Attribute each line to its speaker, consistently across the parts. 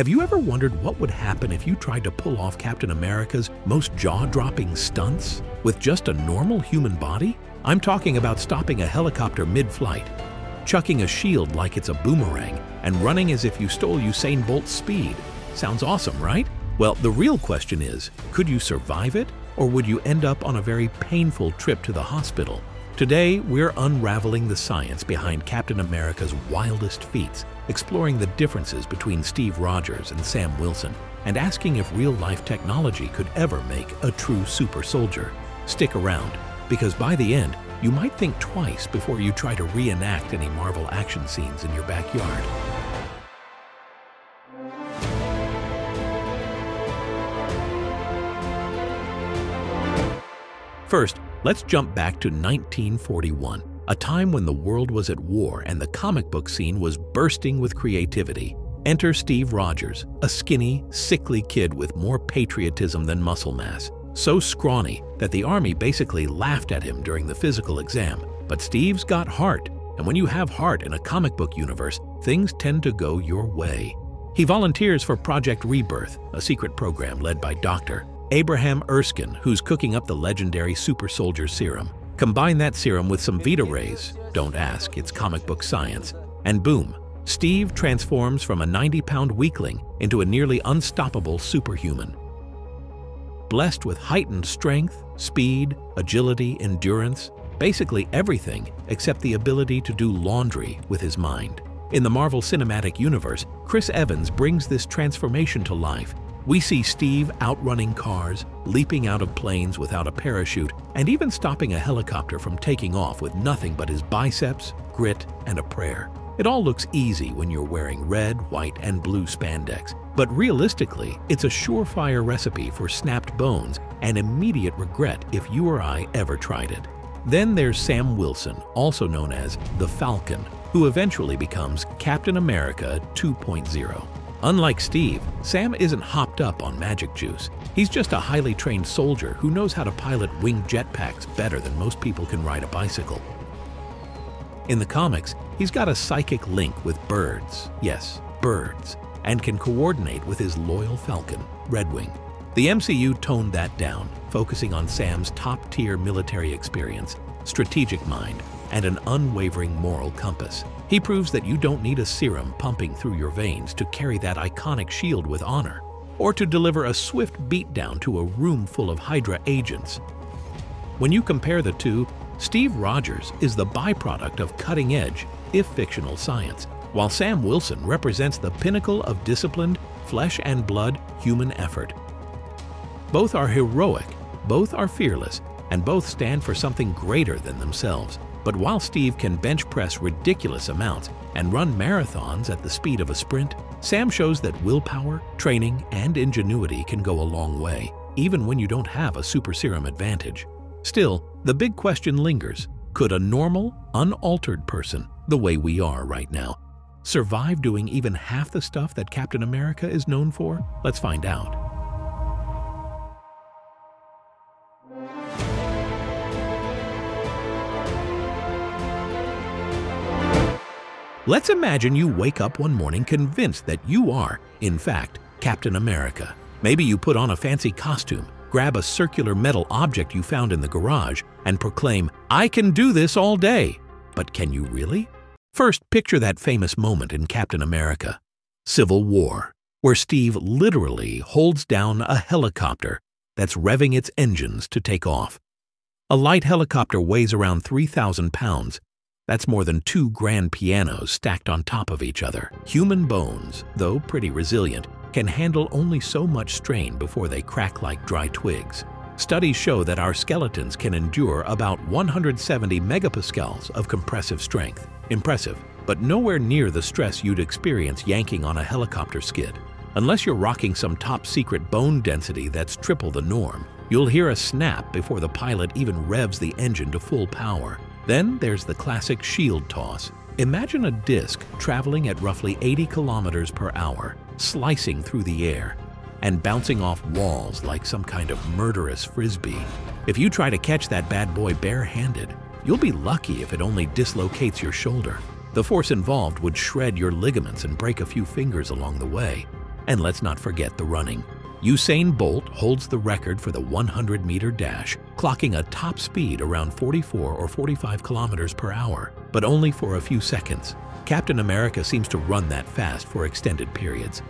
Speaker 1: Have you ever wondered what would happen if you tried to pull off Captain America's most jaw-dropping stunts with just a normal human body? I'm talking about stopping a helicopter mid-flight, chucking a shield like it's a boomerang, and running as if you stole Usain Bolt's speed. Sounds awesome, right? Well, the real question is, could you survive it? Or would you end up on a very painful trip to the hospital? Today, we're unraveling the science behind Captain America's wildest feats, exploring the differences between Steve Rogers and Sam Wilson, and asking if real-life technology could ever make a true super soldier. Stick around, because by the end, you might think twice before you try to reenact any Marvel action scenes in your backyard. First, let's jump back to 1941, a time when the world was at war and the comic book scene was bursting with creativity. Enter Steve Rogers, a skinny, sickly kid with more patriotism than muscle mass. So scrawny that the army basically laughed at him during the physical exam. But Steve's got heart, and when you have heart in a comic book universe, things tend to go your way. He volunteers for Project Rebirth, a secret program led by Dr. Abraham Erskine, who's cooking up the legendary super soldier serum. Combine that serum with some Vita rays, don't ask, it's comic book science, and boom, Steve transforms from a 90-pound weakling into a nearly unstoppable superhuman. Blessed with heightened strength, speed, agility, endurance, basically everything except the ability to do laundry with his mind. In the Marvel Cinematic Universe, Chris Evans brings this transformation to life we see Steve outrunning cars, leaping out of planes without a parachute, and even stopping a helicopter from taking off with nothing but his biceps, grit, and a prayer. It all looks easy when you're wearing red, white, and blue spandex, but realistically, it's a surefire recipe for snapped bones and immediate regret if you or I ever tried it. Then there's Sam Wilson, also known as the Falcon, who eventually becomes Captain America 2.0. Unlike Steve, Sam isn't hopped up on magic juice. He's just a highly trained soldier who knows how to pilot winged jetpacks better than most people can ride a bicycle. In the comics, he's got a psychic link with birds, yes, birds, and can coordinate with his loyal falcon, Redwing. The MCU toned that down, focusing on Sam's top-tier military experience, strategic mind, and an unwavering moral compass. He proves that you don't need a serum pumping through your veins to carry that iconic shield with honor, or to deliver a swift beatdown to a room full of Hydra agents. When you compare the two, Steve Rogers is the byproduct of cutting-edge, if fictional science, while Sam Wilson represents the pinnacle of disciplined, flesh and blood human effort. Both are heroic, both are fearless, and both stand for something greater than themselves. But while Steve can bench press ridiculous amounts and run marathons at the speed of a sprint, Sam shows that willpower, training, and ingenuity can go a long way, even when you don't have a super serum advantage. Still, the big question lingers. Could a normal, unaltered person, the way we are right now, survive doing even half the stuff that Captain America is known for? Let's find out. Let's imagine you wake up one morning convinced that you are, in fact, Captain America. Maybe you put on a fancy costume, grab a circular metal object you found in the garage, and proclaim, I can do this all day. But can you really? First, picture that famous moment in Captain America, Civil War, where Steve literally holds down a helicopter that's revving its engines to take off. A light helicopter weighs around 3,000 pounds that's more than two grand pianos stacked on top of each other. Human bones, though pretty resilient, can handle only so much strain before they crack like dry twigs. Studies show that our skeletons can endure about 170 megapascals of compressive strength. Impressive, but nowhere near the stress you'd experience yanking on a helicopter skid. Unless you're rocking some top-secret bone density that's triple the norm, you'll hear a snap before the pilot even revs the engine to full power. Then there's the classic shield toss. Imagine a disc traveling at roughly 80 kilometers per hour, slicing through the air, and bouncing off walls like some kind of murderous frisbee. If you try to catch that bad boy bare-handed, you'll be lucky if it only dislocates your shoulder. The force involved would shred your ligaments and break a few fingers along the way. And let's not forget the running. Usain Bolt holds the record for the 100-meter dash, clocking a top speed around 44 or 45 kilometers per hour, but only for a few seconds. Captain America seems to run that fast for extended periods.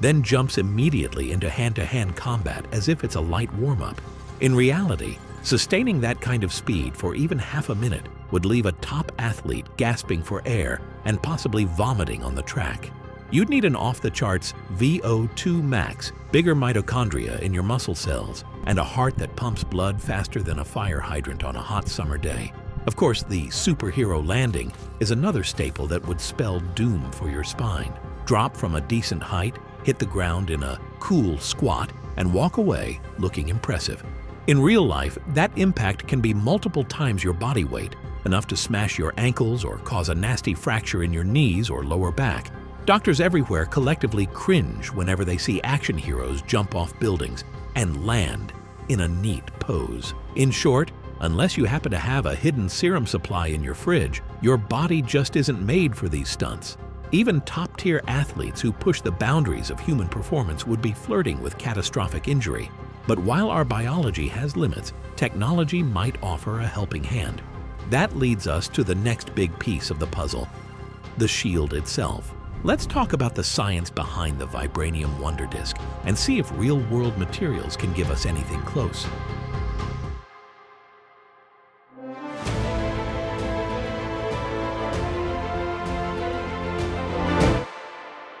Speaker 1: Then jumps immediately into hand-to-hand -hand combat as if it's a light warm-up. In reality, sustaining that kind of speed for even half a minute would leave a top athlete gasping for air and possibly vomiting on the track. You'd need an off-the-charts VO2 max, bigger mitochondria in your muscle cells, and a heart that pumps blood faster than a fire hydrant on a hot summer day. Of course, the superhero landing is another staple that would spell doom for your spine. Drop from a decent height, hit the ground in a cool squat, and walk away looking impressive. In real life, that impact can be multiple times your body weight, enough to smash your ankles or cause a nasty fracture in your knees or lower back. Doctors everywhere collectively cringe whenever they see action heroes jump off buildings and land in a neat pose. In short, unless you happen to have a hidden serum supply in your fridge, your body just isn't made for these stunts. Even top-tier athletes who push the boundaries of human performance would be flirting with catastrophic injury. But while our biology has limits, technology might offer a helping hand. That leads us to the next big piece of the puzzle, the shield itself. Let's talk about the science behind the Vibranium Wonder Disc and see if real-world materials can give us anything close.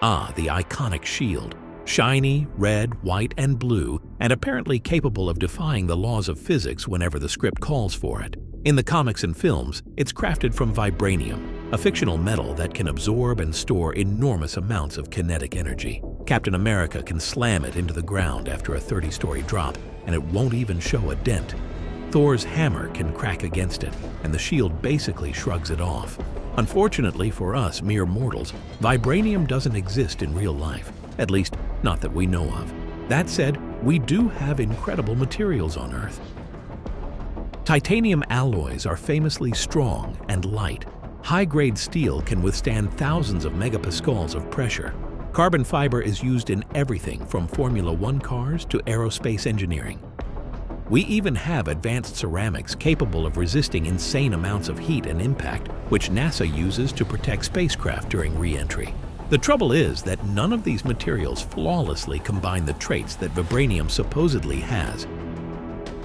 Speaker 1: Ah, the iconic shield. Shiny, red, white, and blue, and apparently capable of defying the laws of physics whenever the script calls for it. In the comics and films, it's crafted from vibranium, a fictional metal that can absorb and store enormous amounts of kinetic energy. Captain America can slam it into the ground after a 30-story drop, and it won't even show a dent. Thor's hammer can crack against it, and the shield basically shrugs it off. Unfortunately for us mere mortals, vibranium doesn't exist in real life, at least not that we know of. That said, we do have incredible materials on Earth. Titanium alloys are famously strong and light. High-grade steel can withstand thousands of megapascals of pressure. Carbon fiber is used in everything from Formula One cars to aerospace engineering. We even have advanced ceramics capable of resisting insane amounts of heat and impact, which NASA uses to protect spacecraft during re-entry. The trouble is that none of these materials flawlessly combine the traits that vibranium supposedly has,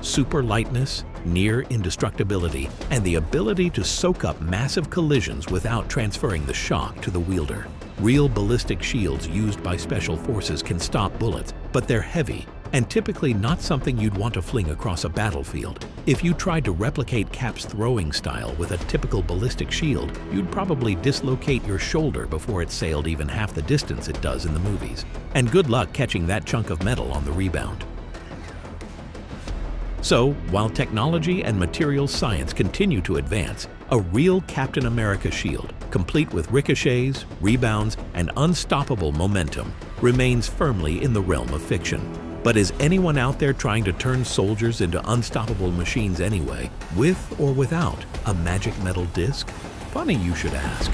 Speaker 1: super lightness, near indestructibility, and the ability to soak up massive collisions without transferring the shock to the wielder. Real ballistic shields used by special forces can stop bullets, but they're heavy and typically not something you'd want to fling across a battlefield. If you tried to replicate Cap's throwing style with a typical ballistic shield, you'd probably dislocate your shoulder before it sailed even half the distance it does in the movies. And good luck catching that chunk of metal on the rebound. So, while technology and materials science continue to advance, a real Captain America shield, complete with ricochets, rebounds, and unstoppable momentum, remains firmly in the realm of fiction. But is anyone out there trying to turn soldiers into unstoppable machines anyway, with or without a magic metal disc? Funny you should ask.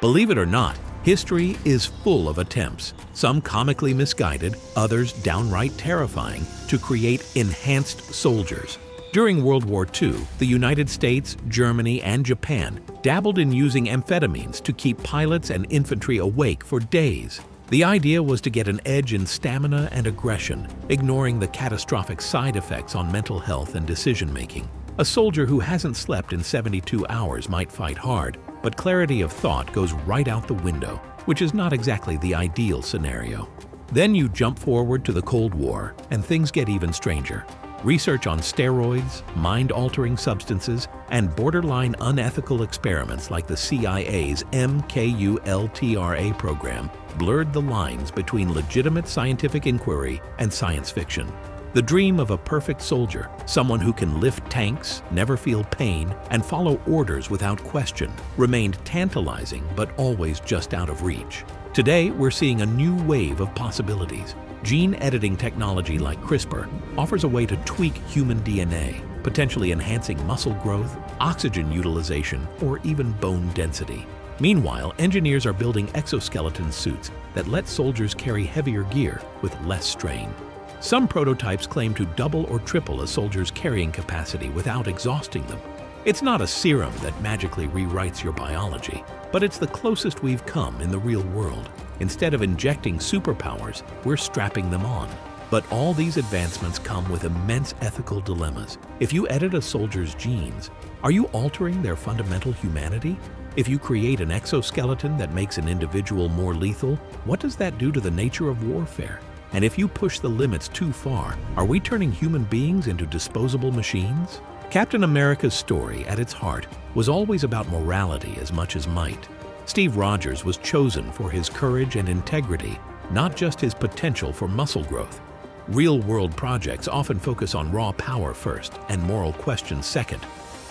Speaker 1: Believe it or not, history is full of attempts, some comically misguided, others downright terrifying, to create enhanced soldiers. During World War II, the United States, Germany, and Japan dabbled in using amphetamines to keep pilots and infantry awake for days. The idea was to get an edge in stamina and aggression, ignoring the catastrophic side effects on mental health and decision-making. A soldier who hasn't slept in 72 hours might fight hard, but clarity of thought goes right out the window, which is not exactly the ideal scenario. Then you jump forward to the Cold War, and things get even stranger. Research on steroids, mind-altering substances, and borderline unethical experiments like the CIA's MKULTRA program blurred the lines between legitimate scientific inquiry and science fiction. The dream of a perfect soldier, someone who can lift tanks, never feel pain, and follow orders without question, remained tantalizing but always just out of reach. Today, we're seeing a new wave of possibilities. Gene editing technology like CRISPR offers a way to tweak human DNA, potentially enhancing muscle growth, oxygen utilization, or even bone density. Meanwhile, engineers are building exoskeleton suits that let soldiers carry heavier gear with less strain. Some prototypes claim to double or triple a soldier's carrying capacity without exhausting them. It's not a serum that magically rewrites your biology, but it's the closest we've come in the real world. Instead of injecting superpowers, we're strapping them on. But all these advancements come with immense ethical dilemmas. If you edit a soldier's genes, are you altering their fundamental humanity? If you create an exoskeleton that makes an individual more lethal, what does that do to the nature of warfare? And if you push the limits too far, are we turning human beings into disposable machines? Captain America's story, at its heart, was always about morality as much as might. Steve Rogers was chosen for his courage and integrity, not just his potential for muscle growth. Real-world projects often focus on raw power first and moral questions second,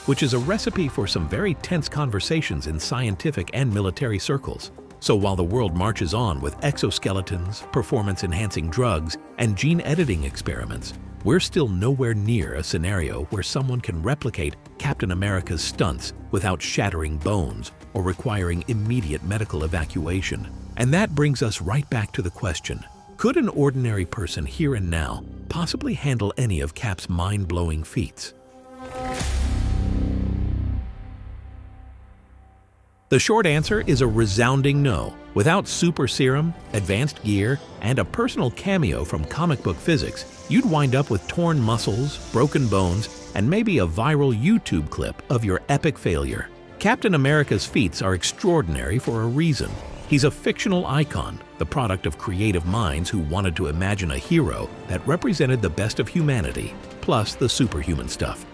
Speaker 1: which is a recipe for some very tense conversations in scientific and military circles. So while the world marches on with exoskeletons, performance-enhancing drugs, and gene editing experiments, we're still nowhere near a scenario where someone can replicate Captain America's stunts without shattering bones or requiring immediate medical evacuation. And that brings us right back to the question, could an ordinary person here and now possibly handle any of Cap's mind-blowing feats? The short answer is a resounding no. Without super serum, advanced gear, and a personal cameo from comic book physics, you'd wind up with torn muscles, broken bones, and maybe a viral YouTube clip of your epic failure. Captain America's feats are extraordinary for a reason. He's a fictional icon, the product of creative minds who wanted to imagine a hero that represented the best of humanity, plus the superhuman stuff.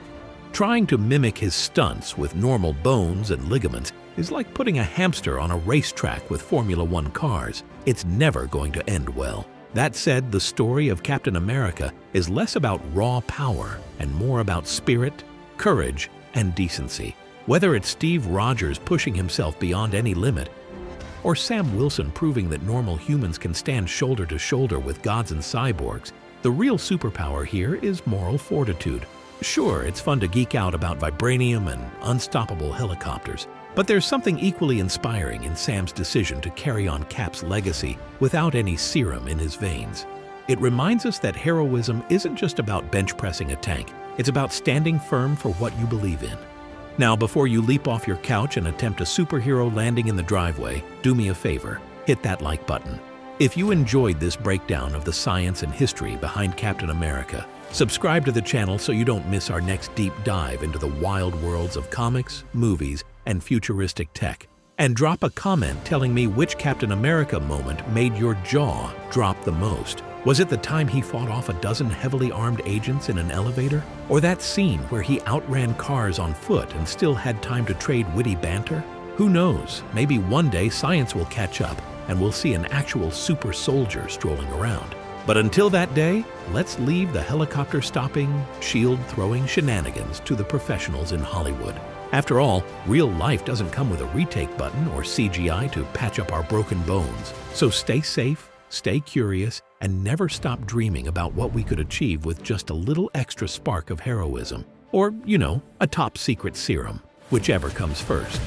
Speaker 1: Trying to mimic his stunts with normal bones and ligaments is like putting a hamster on a racetrack with Formula One cars. It's never going to end well. That said, the story of Captain America is less about raw power and more about spirit, courage, and decency. Whether it's Steve Rogers pushing himself beyond any limit, or Sam Wilson proving that normal humans can stand shoulder to shoulder with gods and cyborgs, the real superpower here is moral fortitude. Sure, it's fun to geek out about vibranium and unstoppable helicopters, but there's something equally inspiring in Sam's decision to carry on Cap's legacy without any serum in his veins. It reminds us that heroism isn't just about bench pressing a tank, it's about standing firm for what you believe in. Now, before you leap off your couch and attempt a superhero landing in the driveway, do me a favor, hit that like button. If you enjoyed this breakdown of the science and history behind Captain America, subscribe to the channel so you don't miss our next deep dive into the wild worlds of comics, movies, and futuristic tech. And drop a comment telling me which Captain America moment made your jaw drop the most. Was it the time he fought off a dozen heavily armed agents in an elevator? Or that scene where he outran cars on foot and still had time to trade witty banter? Who knows, maybe one day science will catch up and we'll see an actual super soldier strolling around. But until that day, let's leave the helicopter stopping, shield throwing shenanigans to the professionals in Hollywood. After all, real life doesn't come with a retake button or CGI to patch up our broken bones. So stay safe, stay curious, and never stop dreaming about what we could achieve with just a little extra spark of heroism. Or, you know, a top secret serum, whichever comes first.